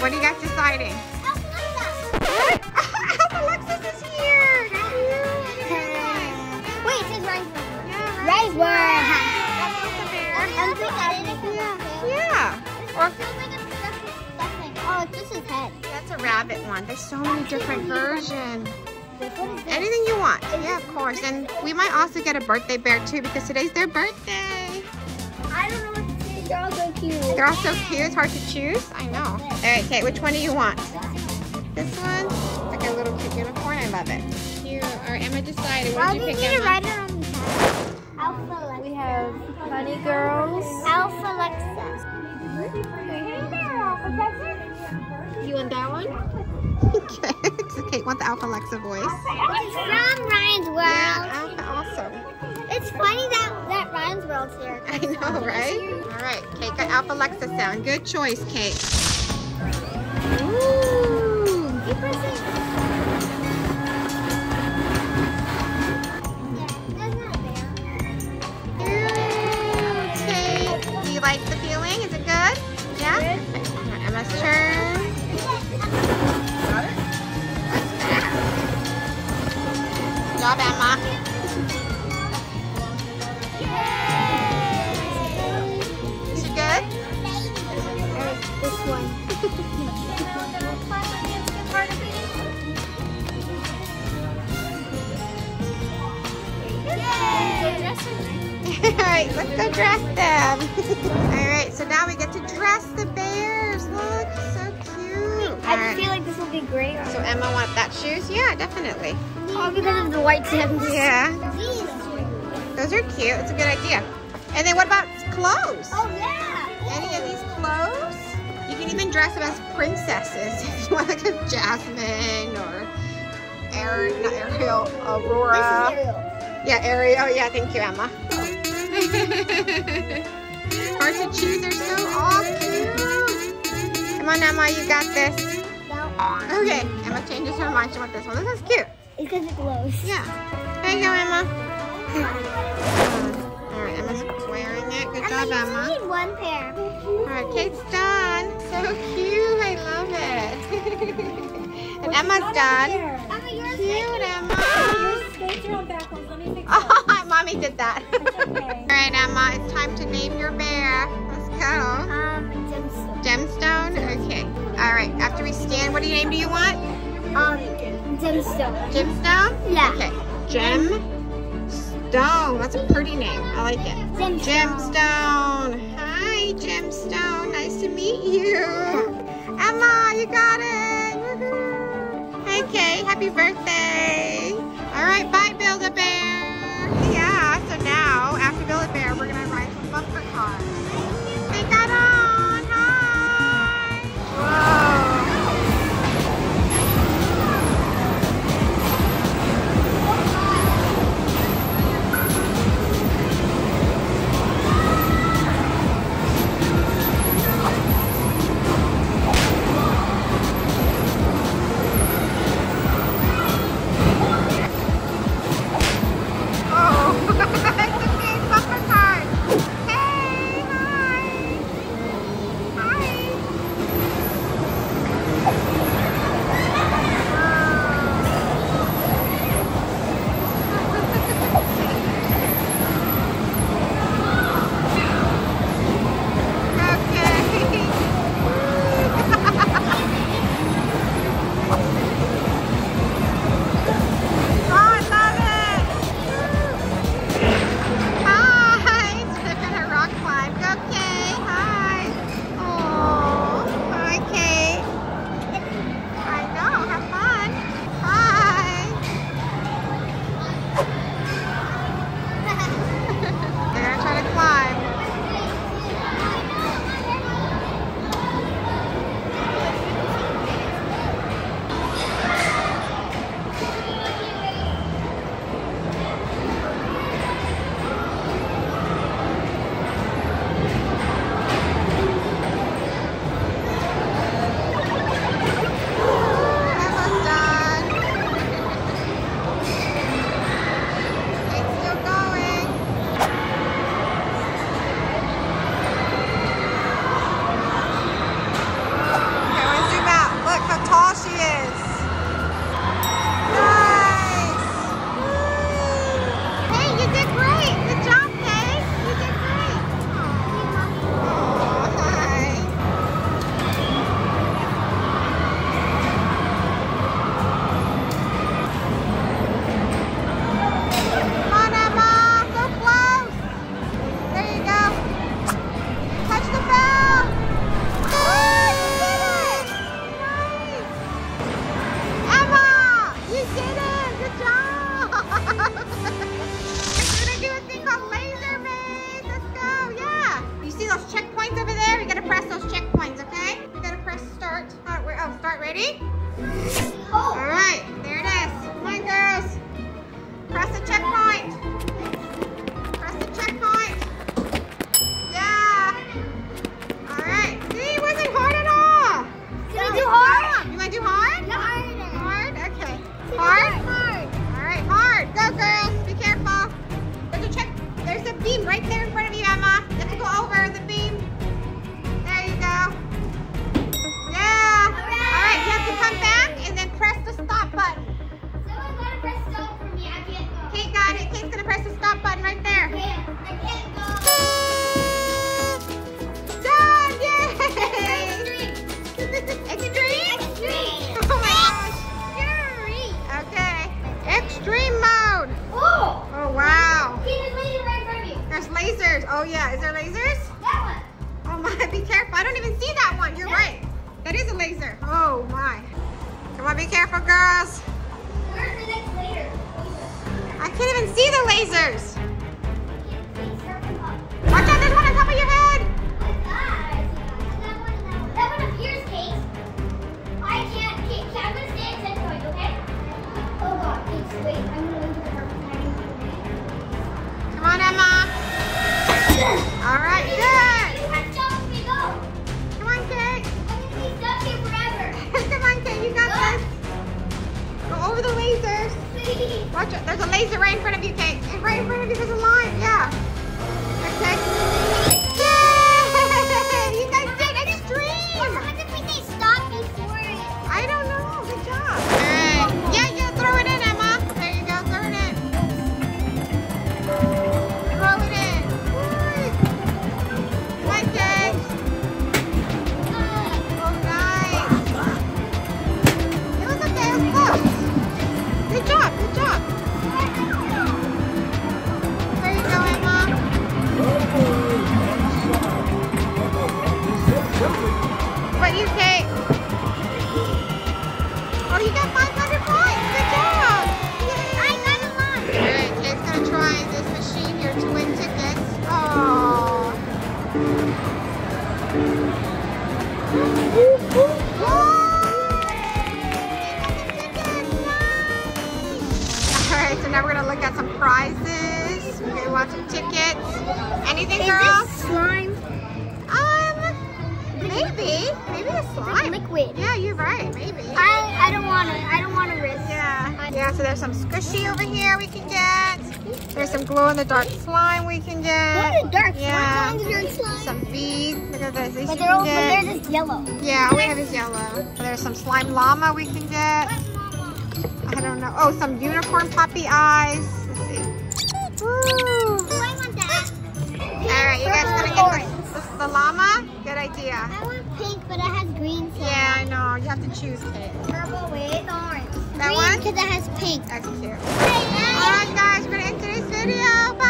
What are you guys deciding? Wait, Yeah, Yeah. Oh, it's just his head. that's a rabbit one. There's so many different versions. Anything you want. Yeah, of course. And we might also get a birthday bear too because today's their birthday. They're all so cute. They're all so cute. It's hard to choose. I know. All right, Kate, which one do you want? This one? Like a little cute unicorn. I love it. Cute. All right, Emma decided. What Why did do you you pick, Emma? write it on the side? Alpha Lexa. We have Honey Girls. Alpha Lexa. You want that one? Okay. so Kate want the Alpha Lexa voice. It's from Ryan's World. Yeah, Alpha, awesome. It's funny that, that Ryan's World's here. I know, right? All right, Kate got Alpha Lexa sound. Good choice, Kate. Ooh. You press it. Yeah, that's not a bear. Cute, Kate. Do you like the feeling? Is it good? Yeah? All right, Emma's turn. Good job, Emma. One. All right, let's go dress them. All right, so now we get to dress the bears. Look, so cute. I right. feel like this will be great. So Emma want that shoes? Yeah, definitely. Oh, because of the white tips. Yeah, These. those are cute. It's a good idea. And then what about clothes? Oh, yeah. Any of these clothes? Can even dress them as princesses if you want like a Jasmine or Ariel, not Ariel, Aurora. Ariel. Yeah, Ariel. Oh, yeah, thank you, Emma. Hard to choose. They're so all cute. Come on, Emma. You got this. No, Okay. Emma changes her mind. She wants this one. This is cute. it's because it glows. Yeah. There you go, Emma. All right, Emma's wearing it. Good job, I Emma. need one pair. All right, Kate's done. So cute. I love it. and Emma's done. Emma, yours Cute, Emma. Skates are on backwards. Let me fix Oh, mommy did that. okay. All right, Emma, it's time to name your bear. Let's go. Um, gemstone. Gemstone? Okay. All right, after we stand, what do you name do you want? Um, gemstone. Gemstone? Yeah. Okay. Gemstone. That's a pretty name. I like it. Gemstone. Gemstone. Hi, Gemstone. Nice to meet you. Emma, you got it. Hey, Kate. Happy birthday. checkpoints over there. We gotta press those checkpoints, okay? We gotta press start. All right, we're, oh, start ready? Oh. All right. Oh! Wow. See, there's laser right in front of you. There's lasers. Oh yeah. Is there lasers? That one. Oh my, be careful. I don't even see that one. You're right. That is a laser. Oh my. Come on, be careful, girls. Where's the next laser? I can't even see the lasers. Watch it. There's a laser right in front of you, Kate. Right in front of you, there's a line. Yeah. Okay. So now we're gonna look at some prizes. We're gonna want some tickets. Anything, girls? slime? Um, maybe, maybe a slime. liquid. Yeah, you're right. Maybe. I, I don't want to. I don't want to risk. Yeah. Yeah, so there's some squishy over here we can get. There's some glow in the dark slime we can get. Glow in the dark Yeah. slime? Glow in dark slime? Some beads. Look at this. These But all, but they're just yellow. Yeah, all we have is yellow. There's some slime llama we can get. I don't know. Oh, some unicorn puppy eyes. Let's see. Woo. I want that. All right, you guys gotta get the, the, llama? Good idea. I want pink, but it has green. Side. Yeah, I know. You have to choose, Kate. Purple with orange. That green, one? Because it has pink. That's cute. All right, guys, we're gonna end today's video. Bye.